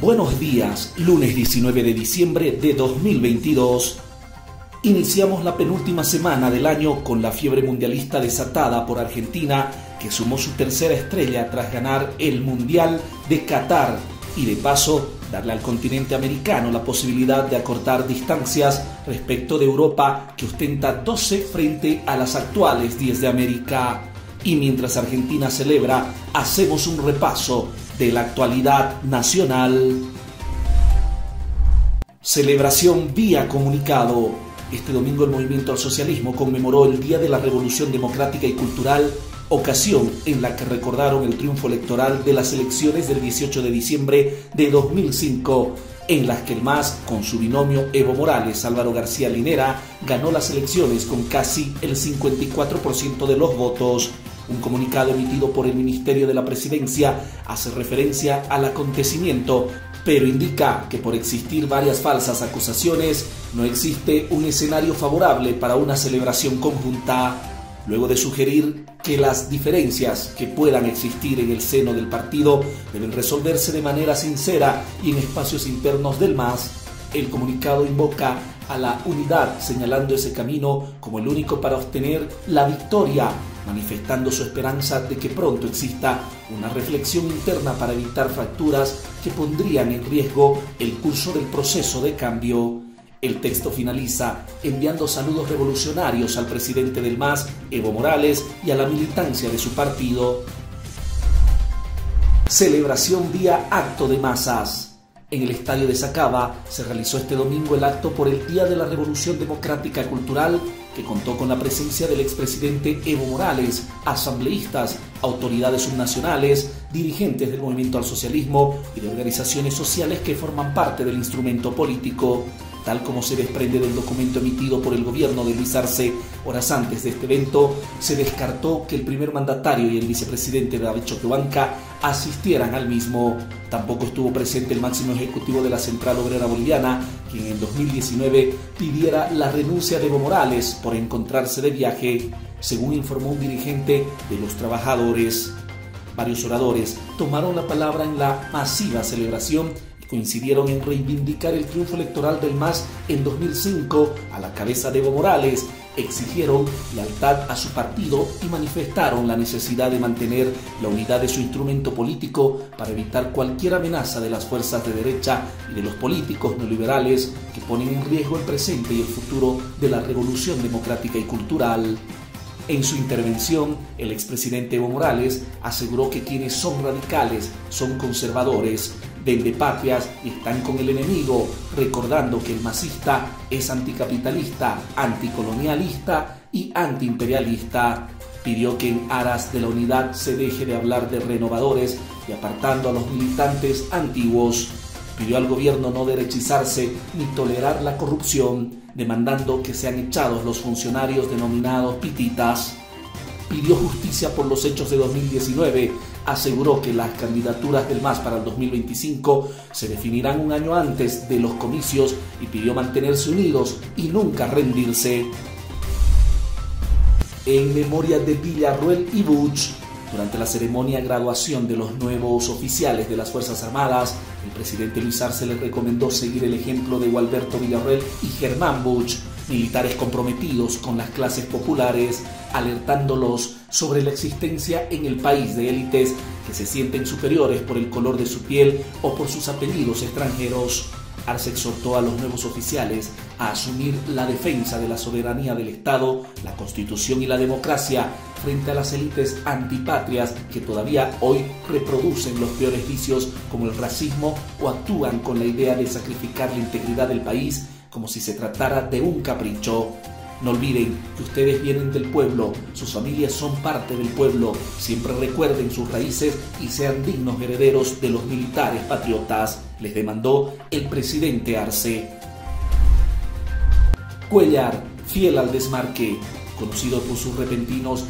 Buenos días, lunes 19 de diciembre de 2022. Iniciamos la penúltima semana del año con la fiebre mundialista desatada por Argentina, que sumó su tercera estrella tras ganar el Mundial de Qatar y de paso darle al continente americano la posibilidad de acortar distancias respecto de Europa, que ostenta 12 frente a las actuales 10 de América. Y mientras Argentina celebra, hacemos un repaso de la actualidad nacional. Celebración vía comunicado. Este domingo el Movimiento al Socialismo conmemoró el Día de la Revolución Democrática y Cultural, ocasión en la que recordaron el triunfo electoral de las elecciones del 18 de diciembre de 2005, en las que el MAS, con su binomio Evo Morales Álvaro García Linera, ganó las elecciones con casi el 54% de los votos. Un comunicado emitido por el Ministerio de la Presidencia hace referencia al acontecimiento, pero indica que por existir varias falsas acusaciones no existe un escenario favorable para una celebración conjunta, luego de sugerir que las diferencias que puedan existir en el seno del partido deben resolverse de manera sincera y en espacios internos del MAS. El comunicado invoca a la unidad, señalando ese camino como el único para obtener la victoria manifestando su esperanza de que pronto exista una reflexión interna para evitar fracturas que pondrían en riesgo el curso del proceso de cambio. El texto finaliza enviando saludos revolucionarios al presidente del MAS, Evo Morales, y a la militancia de su partido. Celebración vía acto de masas. En el estadio de Sacaba se realizó este domingo el acto por el Día de la Revolución Democrática Cultural que contó con la presencia del expresidente Evo Morales, asambleístas, autoridades subnacionales, dirigentes del movimiento al socialismo y de organizaciones sociales que forman parte del instrumento político tal como se desprende del documento emitido por el gobierno de Luis horas antes de este evento, se descartó que el primer mandatario y el vicepresidente David Choquehuanca asistieran al mismo. Tampoco estuvo presente el máximo ejecutivo de la Central Obrera Boliviana, quien en 2019 pidiera la renuncia de Evo Morales por encontrarse de viaje, según informó un dirigente de los trabajadores. Varios oradores tomaron la palabra en la masiva celebración coincidieron en reivindicar el triunfo electoral del MAS en 2005 a la cabeza de Evo Morales, exigieron lealtad a su partido y manifestaron la necesidad de mantener la unidad de su instrumento político para evitar cualquier amenaza de las fuerzas de derecha y de los políticos neoliberales que ponen en riesgo el presente y el futuro de la revolución democrática y cultural. En su intervención, el expresidente Evo Morales aseguró que quienes son radicales son conservadores, patrias y están con el enemigo, recordando que el masista es anticapitalista, anticolonialista y antiimperialista. Pidió que en aras de la unidad se deje de hablar de renovadores y apartando a los militantes antiguos. Pidió al gobierno no derechizarse ni tolerar la corrupción, demandando que sean echados los funcionarios denominados pititas pidió justicia por los hechos de 2019, aseguró que las candidaturas del MAS para el 2025 se definirán un año antes de los comicios y pidió mantenerse unidos y nunca rendirse. En memoria de Villarruel y Buch, durante la ceremonia de graduación de los nuevos oficiales de las Fuerzas Armadas, el presidente Luis Arce les recomendó seguir el ejemplo de Gualberto Villarruel y Germán Buch, militares comprometidos con las clases populares, alertándolos sobre la existencia en el país de élites que se sienten superiores por el color de su piel o por sus apellidos extranjeros. Arce exhortó a los nuevos oficiales a asumir la defensa de la soberanía del Estado, la Constitución y la democracia frente a las élites antipatrias que todavía hoy reproducen los peores vicios como el racismo o actúan con la idea de sacrificar la integridad del país como si se tratara de un capricho. No olviden que ustedes vienen del pueblo, sus familias son parte del pueblo, siempre recuerden sus raíces y sean dignos herederos de los militares patriotas, les demandó el presidente Arce. Cuellar, fiel al desmarque, conocido por sus repentinos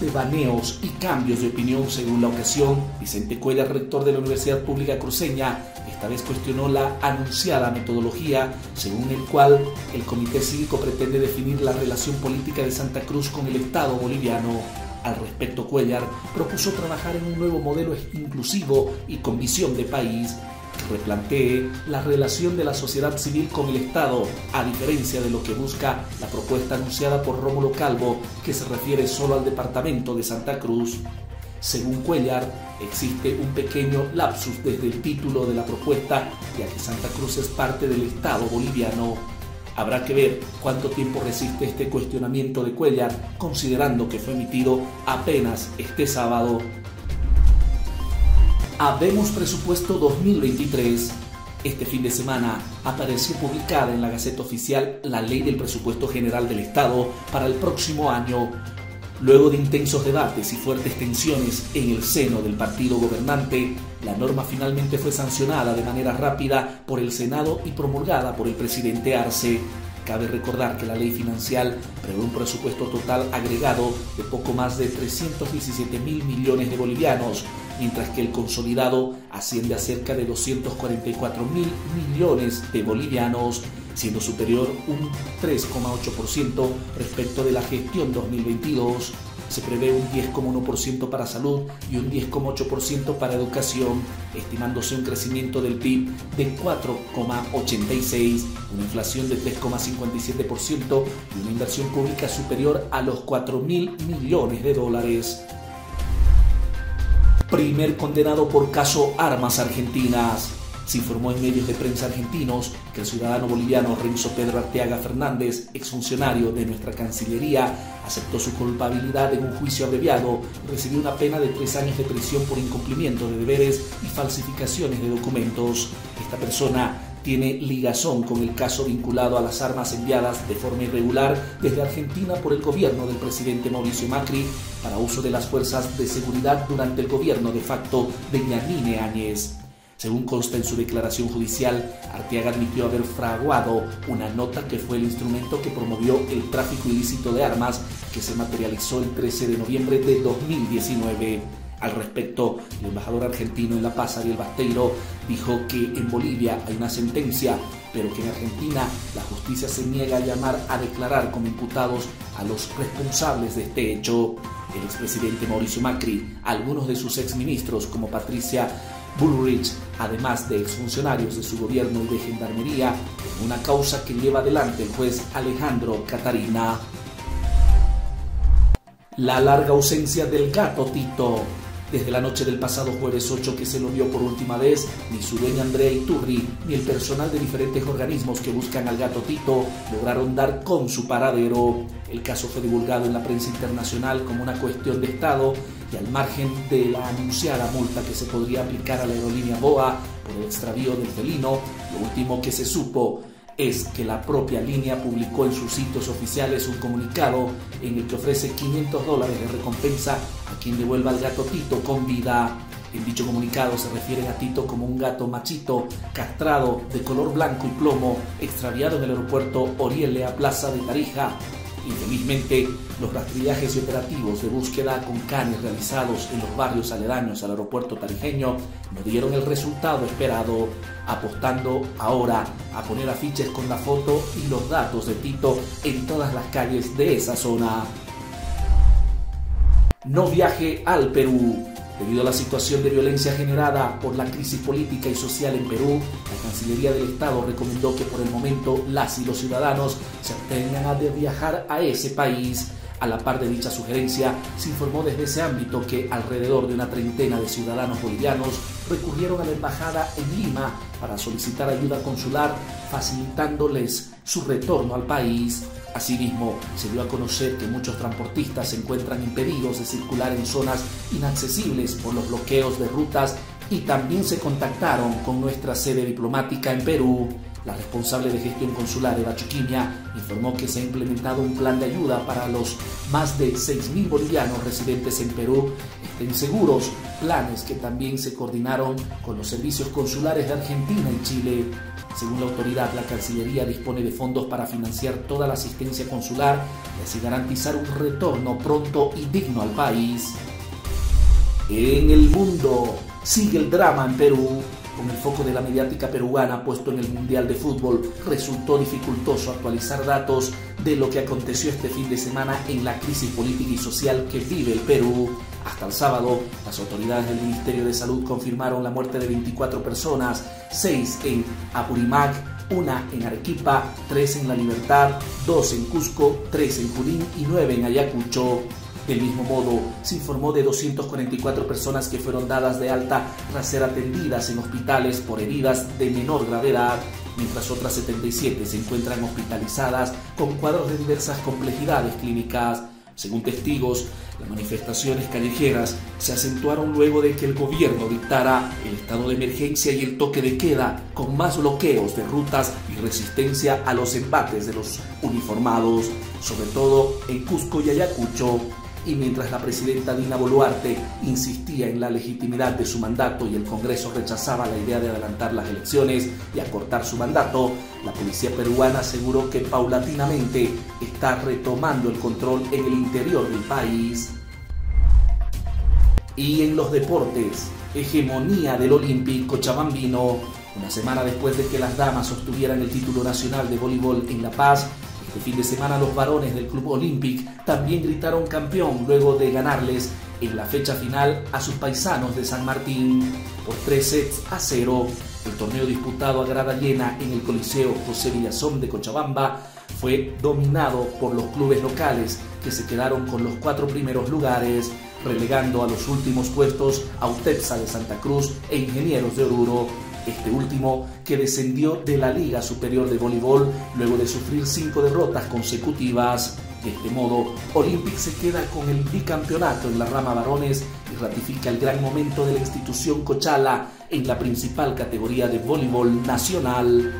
devaneos y cambios de opinión según la ocasión, Vicente Cuellar, rector de la Universidad Pública Cruceña, esta vez cuestionó la anunciada metodología según el cual el Comité Cívico pretende definir la relación política de Santa Cruz con el Estado boliviano. Al respecto, Cuellar propuso trabajar en un nuevo modelo inclusivo y con visión de país replantee la relación de la sociedad civil con el Estado, a diferencia de lo que busca la propuesta anunciada por Rómulo Calvo, que se refiere solo al departamento de Santa Cruz. Según Cuellar, existe un pequeño lapsus desde el título de la propuesta, ya que Santa Cruz es parte del Estado boliviano. Habrá que ver cuánto tiempo resiste este cuestionamiento de Cuellar, considerando que fue emitido apenas este sábado. Habemos presupuesto 2023. Este fin de semana apareció publicada en la Gaceta Oficial la Ley del Presupuesto General del Estado para el próximo año. Luego de intensos debates y fuertes tensiones en el seno del partido gobernante, la norma finalmente fue sancionada de manera rápida por el Senado y promulgada por el presidente Arce. Cabe recordar que la ley financiera prevé un presupuesto total agregado de poco más de 317 mil millones de bolivianos, mientras que el consolidado asciende a cerca de 244 mil millones de bolivianos siendo superior un 3,8% respecto de la gestión 2022. Se prevé un 10,1% para salud y un 10,8% para educación, estimándose un crecimiento del PIB de 4,86, una inflación de 3,57% y una inversión pública superior a los 4 mil millones de dólares. Primer condenado por caso Armas Argentinas. Se informó en medios de prensa argentinos que el ciudadano boliviano Renzo Pedro Arteaga Fernández, exfuncionario de nuestra Cancillería, aceptó su culpabilidad en un juicio abreviado y recibió una pena de tres años de prisión por incumplimiento de deberes y falsificaciones de documentos. Esta persona tiene ligazón con el caso vinculado a las armas enviadas de forma irregular desde Argentina por el gobierno del presidente Mauricio Macri para uso de las fuerzas de seguridad durante el gobierno de facto de Yanine Áñez. Según consta en su declaración judicial, Arteaga admitió haber fraguado una nota que fue el instrumento que promovió el tráfico ilícito de armas que se materializó el 13 de noviembre de 2019. Al respecto, el embajador argentino en La Paz, Ariel Basteiro, dijo que en Bolivia hay una sentencia, pero que en Argentina la justicia se niega a llamar a declarar como imputados a los responsables de este hecho. El expresidente Mauricio Macri, algunos de sus exministros como Patricia Bullrich, además de exfuncionarios de su gobierno y de gendarmería, en una causa que lleva adelante el juez Alejandro Catarina. La larga ausencia del gato Tito. Desde la noche del pasado jueves 8 que se lo vio por última vez, ni su dueña Andrea Iturri ni el personal de diferentes organismos que buscan al gato Tito lograron dar con su paradero. El caso fue divulgado en la prensa internacional como una cuestión de Estado y al margen de la anunciada multa que se podría aplicar a la aerolínea BOA por el extravío del felino, lo último que se supo es que la propia línea publicó en sus sitios oficiales un comunicado en el que ofrece 500 dólares de recompensa a quien devuelva al gato Tito con vida. En dicho comunicado se refiere a Tito como un gato machito, castrado, de color blanco y plomo, extraviado en el aeropuerto Orielea Plaza de Tarija, Infelizmente, los rastrillajes y operativos de búsqueda con canes realizados en los barrios aledaños al aeropuerto tarijeño no dieron el resultado esperado, apostando ahora a poner afiches con la foto y los datos de Tito en todas las calles de esa zona. No viaje al Perú. Debido a la situación de violencia generada por la crisis política y social en Perú, la Cancillería del Estado recomendó que por el momento las y los ciudadanos se abstengan de viajar a ese país. A la par de dicha sugerencia, se informó desde ese ámbito que alrededor de una treintena de ciudadanos bolivianos recurrieron a la embajada en Lima para solicitar ayuda consular, facilitándoles su retorno al país. Asimismo, se dio a conocer que muchos transportistas se encuentran impedidos de circular en zonas inaccesibles por los bloqueos de rutas y también se contactaron con nuestra sede diplomática en Perú. La responsable de gestión consular, Eva Chuquiña, informó que se ha implementado un plan de ayuda para los más de 6.000 bolivianos residentes en Perú estén seguros, planes que también se coordinaron con los servicios consulares de Argentina y Chile. Según la autoridad, la Cancillería dispone de fondos para financiar toda la asistencia consular y así garantizar un retorno pronto y digno al país. En el mundo sigue el drama en Perú con el foco de la mediática peruana puesto en el Mundial de Fútbol, resultó dificultoso actualizar datos de lo que aconteció este fin de semana en la crisis política y social que vive el Perú. Hasta el sábado, las autoridades del Ministerio de Salud confirmaron la muerte de 24 personas, 6 en Apurimac, una en Arequipa, 3 en La Libertad, 2 en Cusco, 3 en Junín y 9 en Ayacucho. Del mismo modo, se informó de 244 personas que fueron dadas de alta tras ser atendidas en hospitales por heridas de menor gravedad, mientras otras 77 se encuentran hospitalizadas con cuadros de diversas complejidades clínicas. Según testigos, las manifestaciones callejeras se acentuaron luego de que el gobierno dictara el estado de emergencia y el toque de queda, con más bloqueos de rutas y resistencia a los embates de los uniformados, sobre todo en Cusco y Ayacucho y mientras la presidenta Dina Boluarte insistía en la legitimidad de su mandato y el Congreso rechazaba la idea de adelantar las elecciones y acortar su mandato, la policía peruana aseguró que paulatinamente está retomando el control en el interior del país. Y en los deportes, hegemonía del Olímpico Chabambino. Una semana después de que las damas obtuvieran el título nacional de voleibol en La Paz, el fin de semana los varones del Club Olympic también gritaron campeón luego de ganarles en la fecha final a sus paisanos de San Martín por 3 sets a 0. El torneo disputado a grada llena en el Coliseo José Villazón de Cochabamba fue dominado por los clubes locales que se quedaron con los cuatro primeros lugares, relegando a los últimos puestos a UTEPSA de Santa Cruz e Ingenieros de Oruro este último que descendió de la Liga Superior de Voleibol luego de sufrir cinco derrotas consecutivas. De este modo, Olympic se queda con el bicampeonato en la rama varones y ratifica el gran momento de la institución Cochala en la principal categoría de voleibol nacional.